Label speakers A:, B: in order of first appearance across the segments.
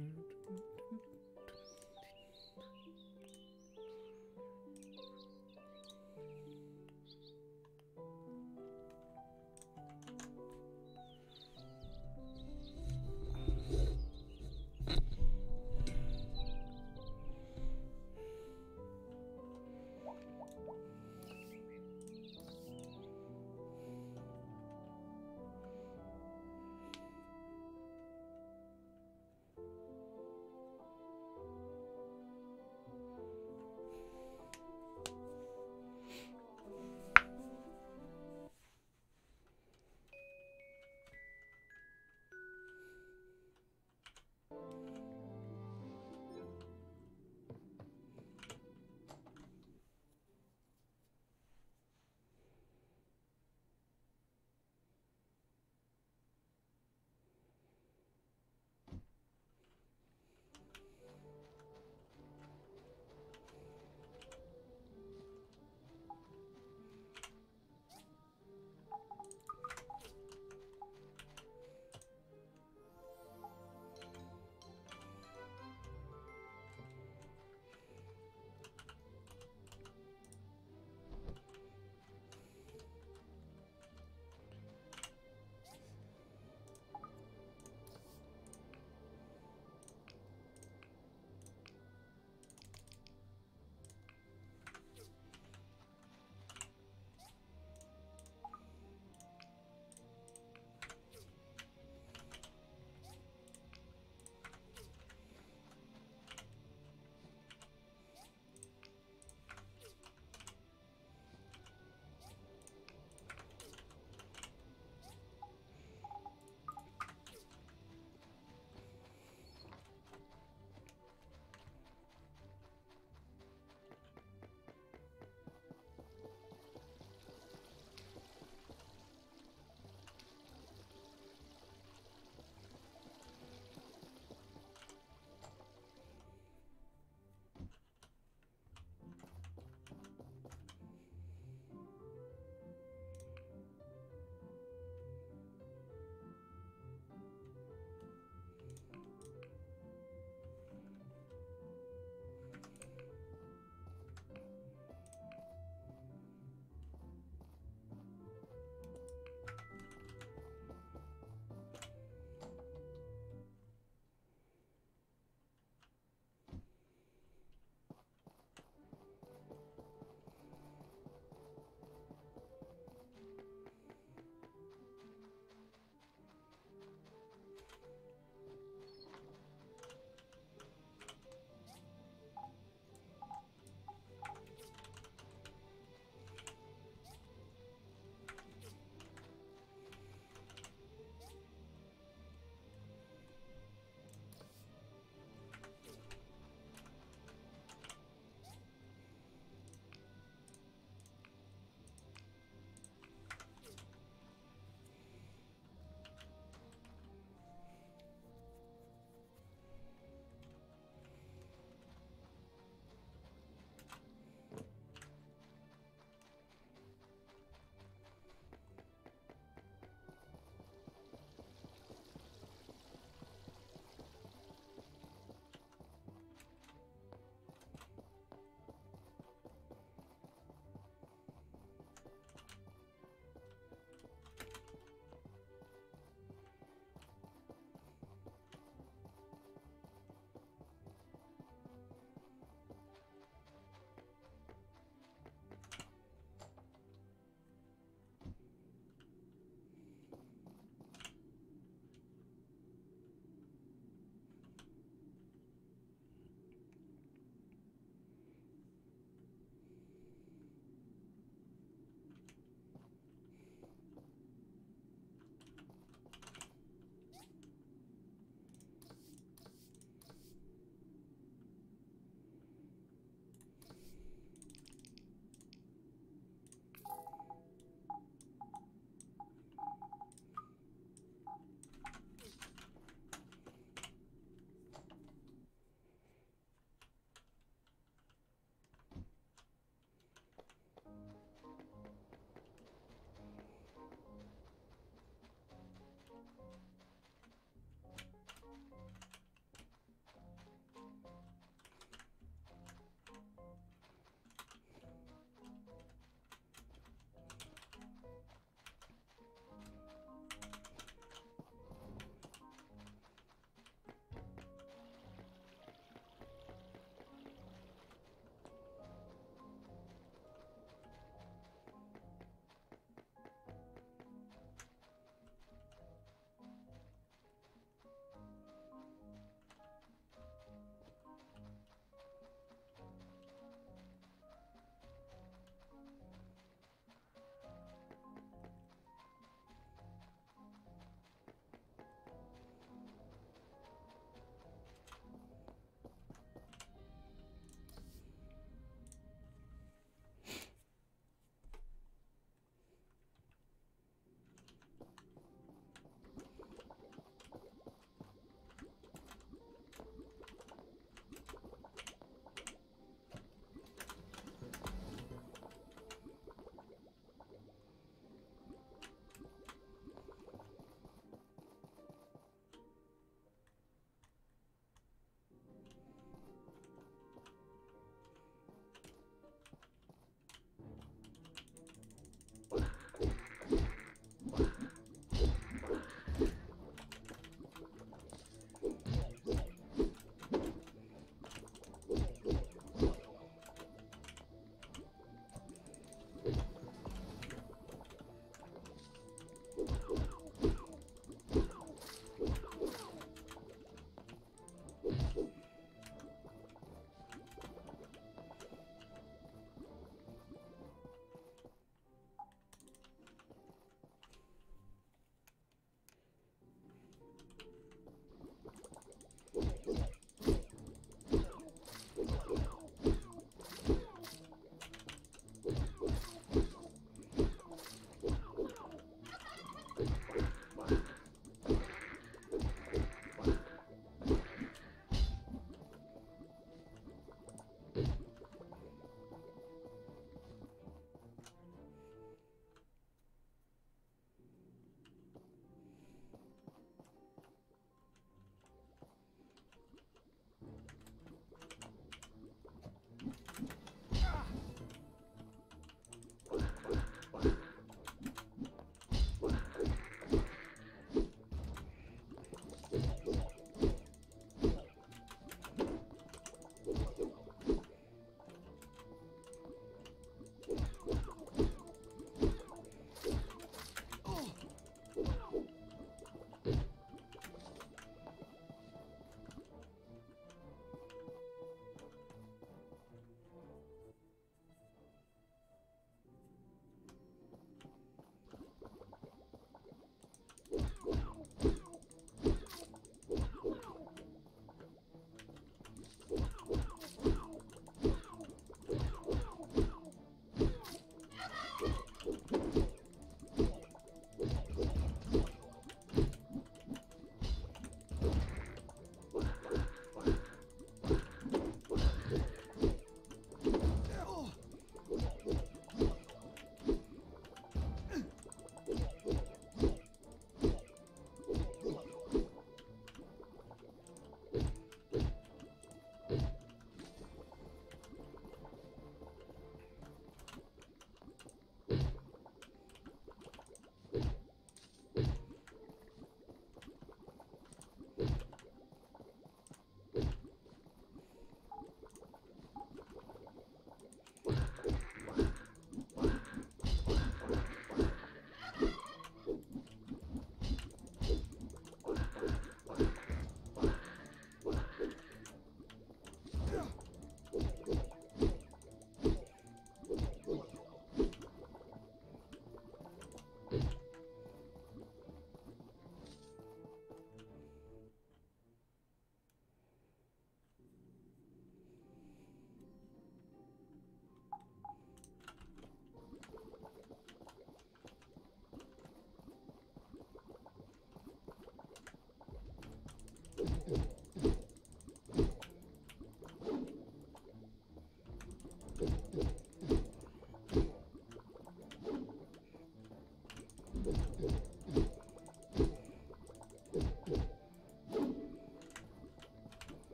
A: do,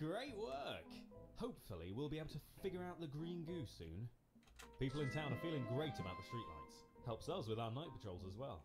A: Great work! Hopefully, we'll be able to figure out the green goo soon. People in town are feeling great about the streetlights. Helps us with our night patrols as well.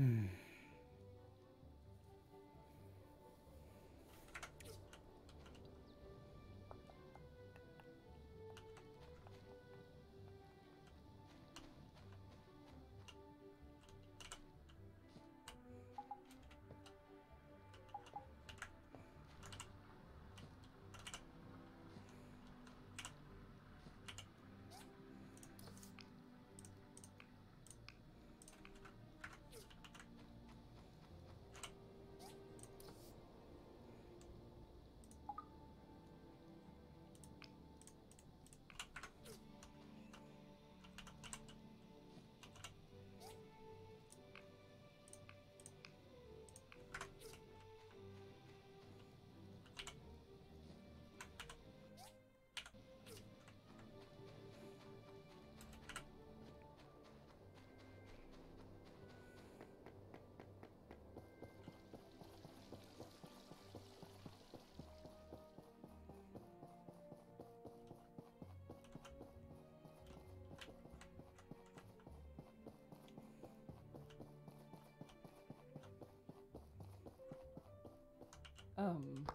A: Hmm.
B: Um.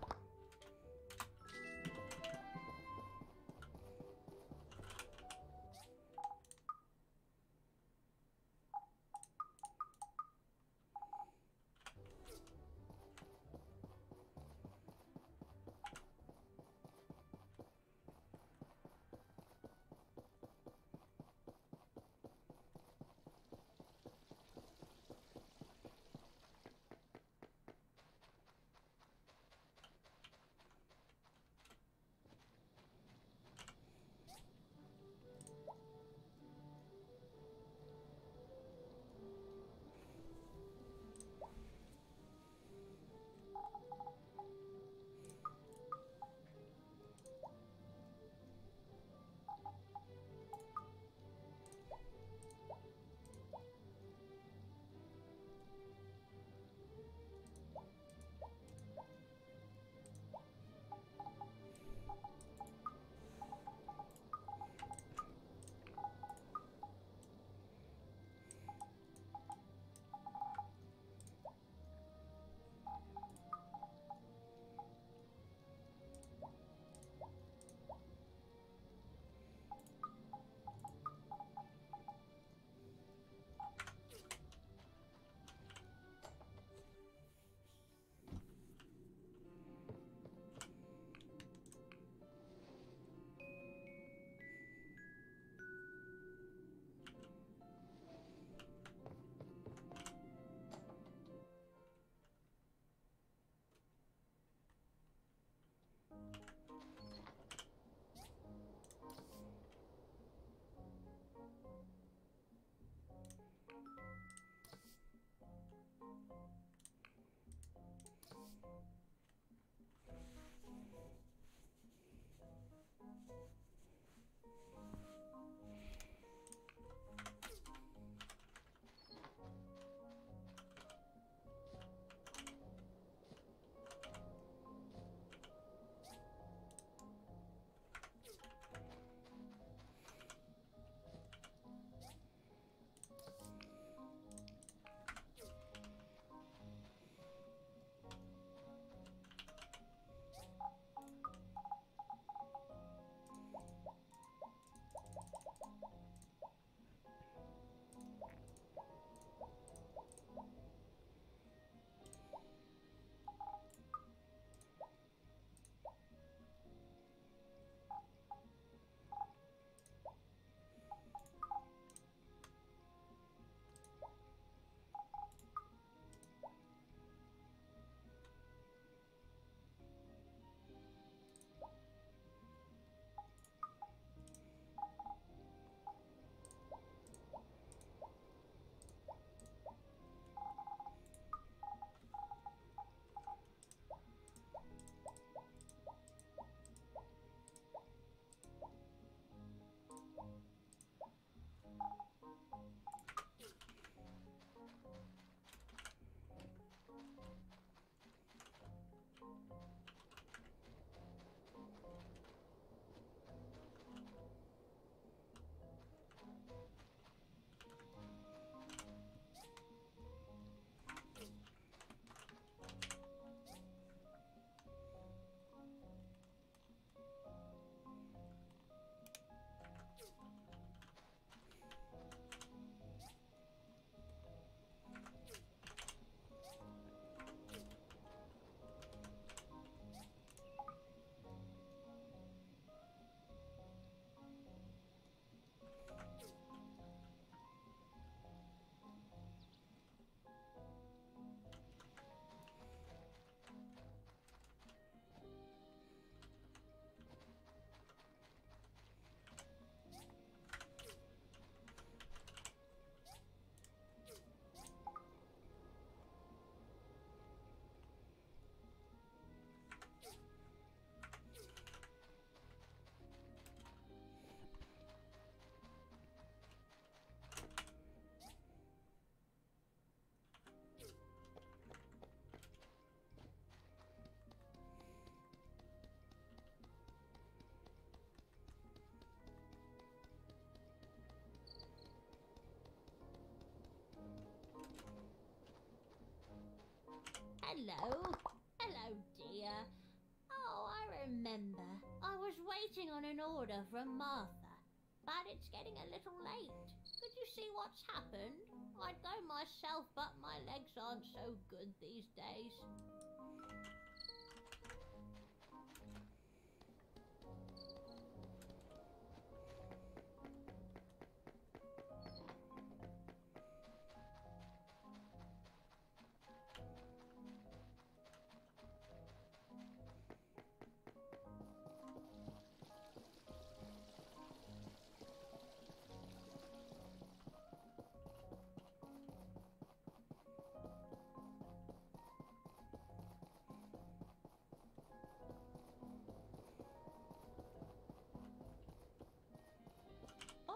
B: Hello. Hello, dear. Oh, I remember. I was waiting on an order from Martha, but it's getting a little late. Could you see what's happened? I'd go myself, but my legs aren't so good these days.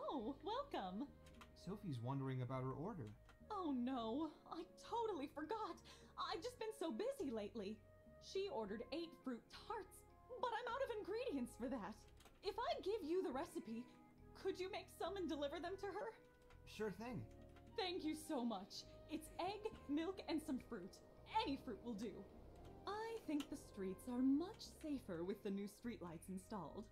C: Oh, welcome.
D: Sophie's wondering about her order.
C: Oh no, I totally forgot. I've just been so busy lately. She ordered eight fruit tarts, but I'm out of ingredients for that. If I give you the recipe, could you make some and deliver them to her?
D: Sure thing.
C: Thank you so much. It's egg, milk, and some fruit. Any fruit will do. I think the streets are much safer with the new streetlights installed.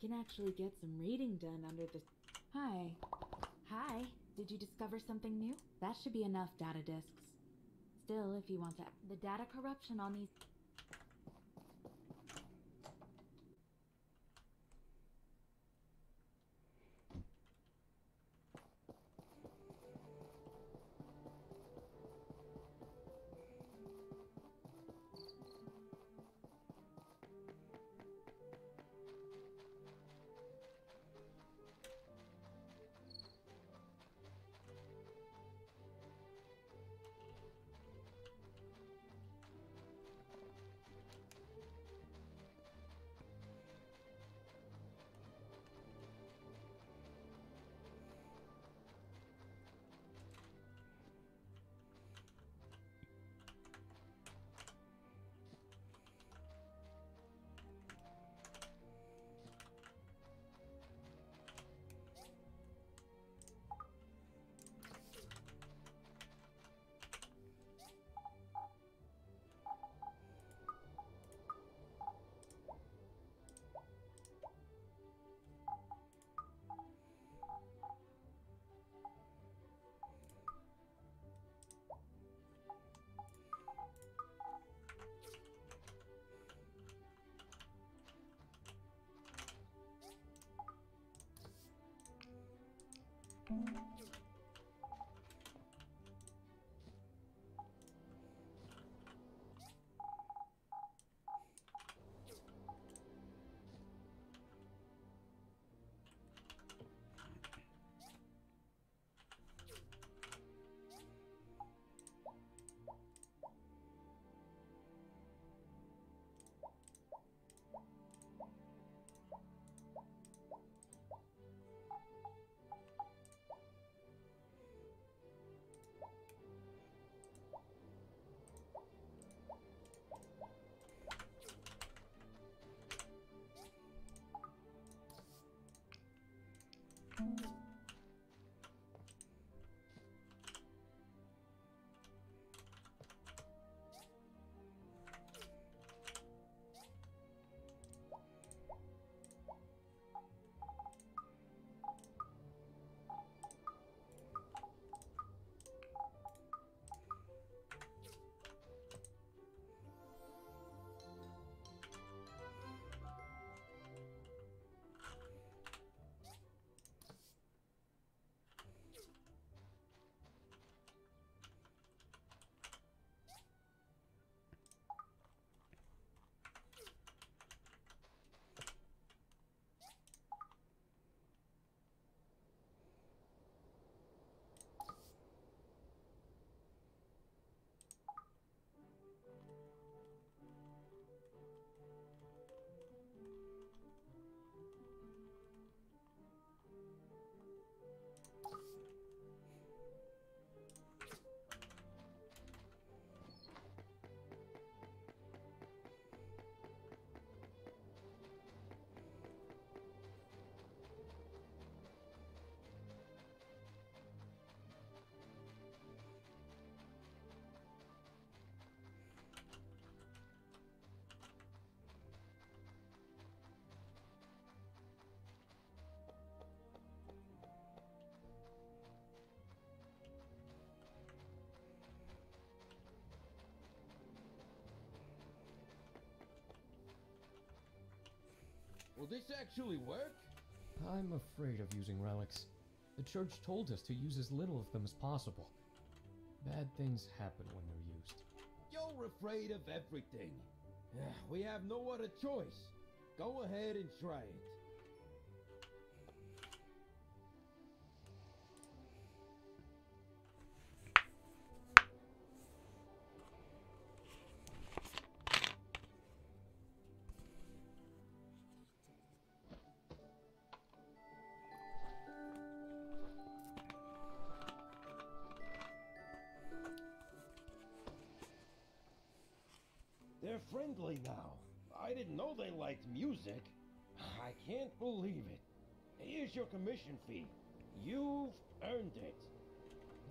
E: Can actually get some reading done under the. Hi. Hi. Did you discover something new? That should be enough data disks. Still, if you want to. The data corruption on these.
F: Will this actually work?
G: I'm afraid of using relics. The church told us to use as little of them as possible. Bad things happen when they're used.
F: You're afraid of everything. We have no other choice. Go ahead and try it. They're friendly now. I didn't know they liked music. I can't believe it. Here's your commission fee. You've earned it.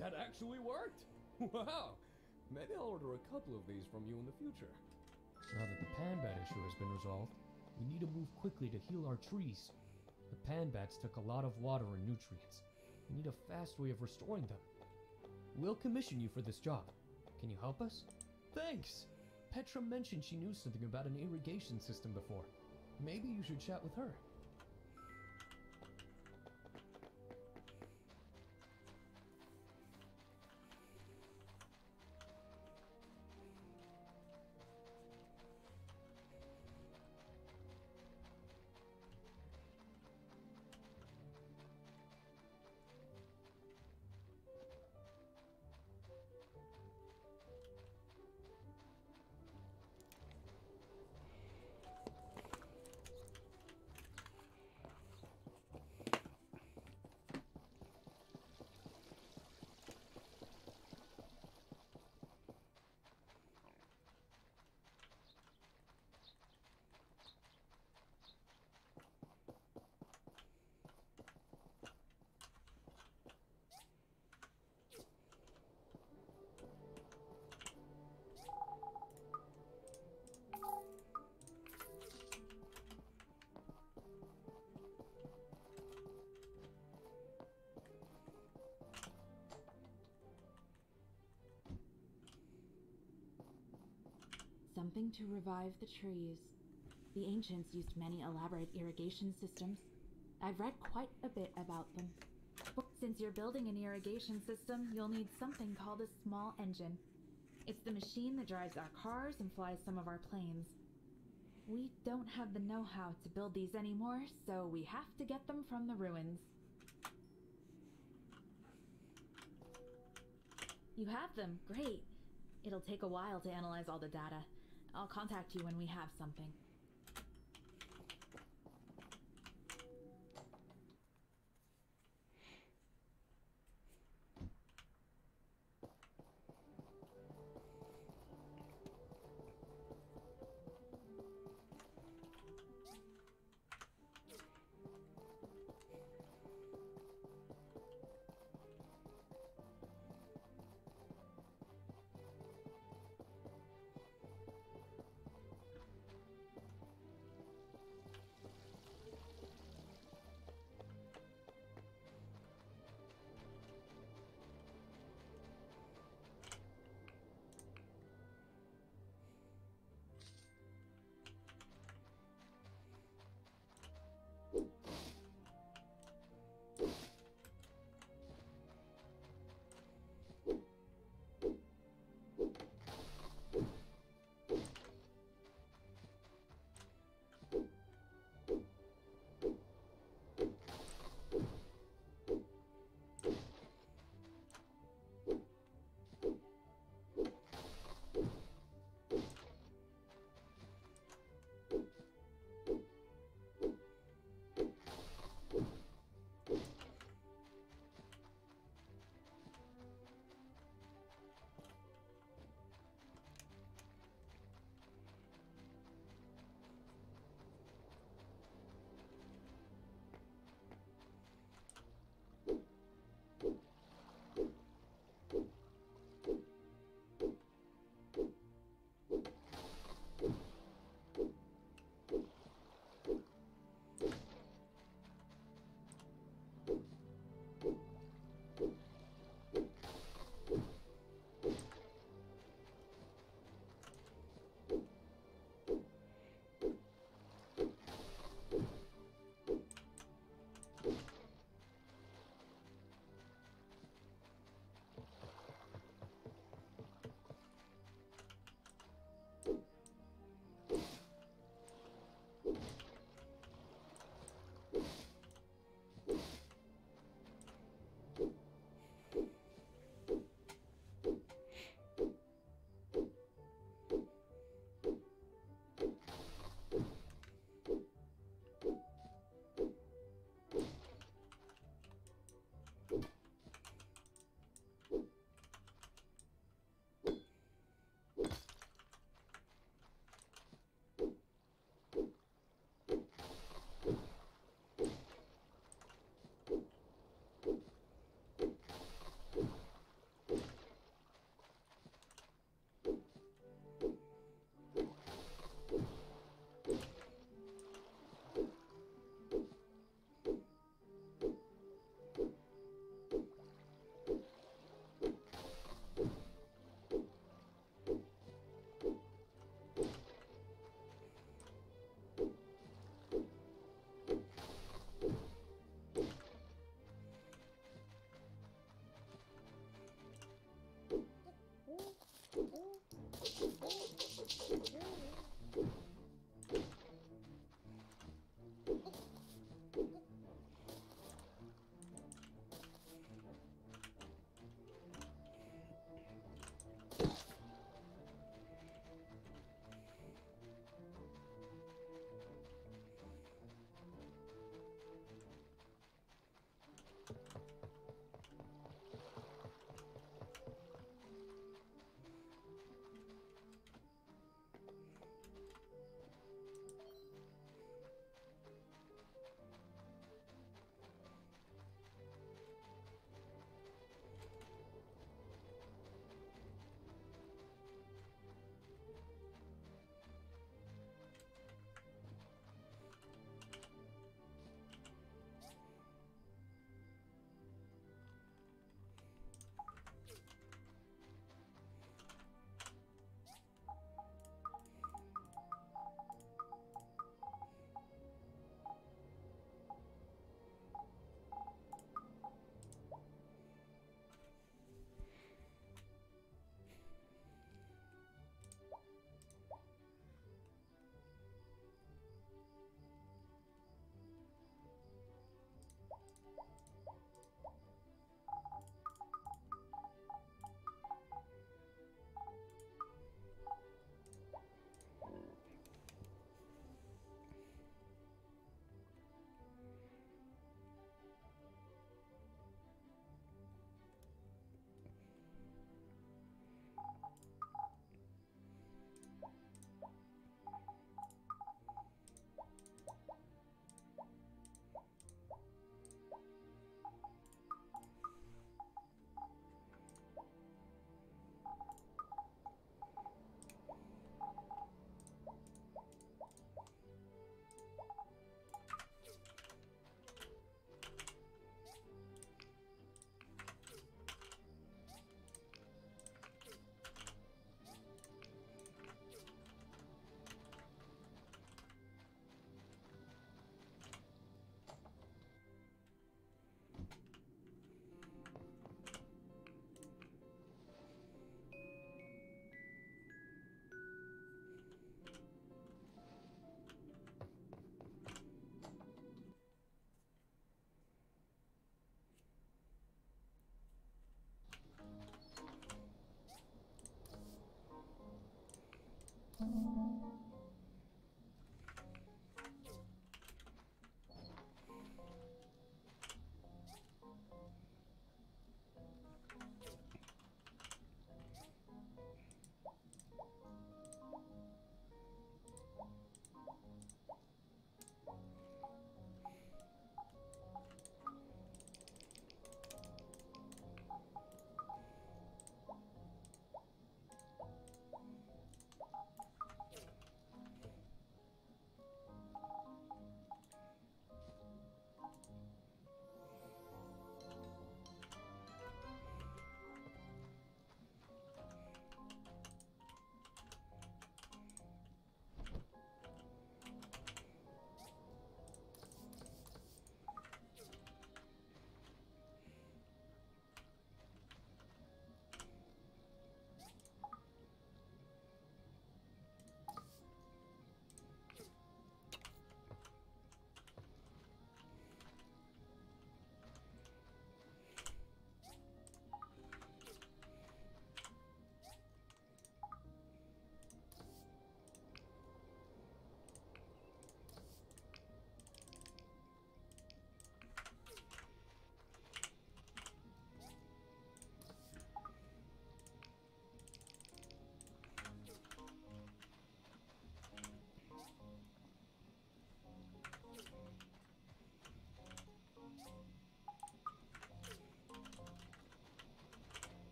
G: That actually worked! Wow! Maybe I'll order a couple of these from you in the future. Now that the panbat issue has been resolved, we need to move quickly to heal our trees. The panbats took a lot of water and nutrients. We need a fast way of restoring them. We'll commission you for this job. Can you help us? Thanks! Petra mentioned she knew something about an irrigation system before. Maybe you should chat with her.
E: Something to revive the trees. The ancients used many elaborate irrigation systems. I've read quite a bit about them. Since you're building an irrigation system, you'll need something called a small engine. It's the machine that drives our cars and flies some of our planes. We don't have the know how to build these anymore, so we have to get them from the ruins. You have them, great. It'll take a while to analyze all the data. I'll contact you when we have something.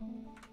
C: Bye.